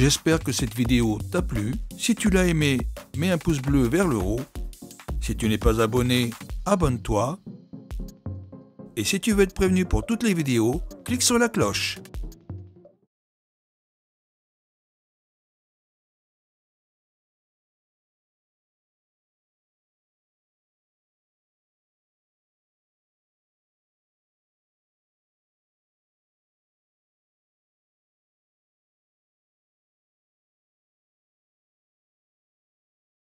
J'espère que cette vidéo t'a plu. Si tu l'as aimé, mets un pouce bleu vers le haut. Si tu n'es pas abonné, abonne-toi. Et si tu veux être prévenu pour toutes les vidéos, clique sur la cloche.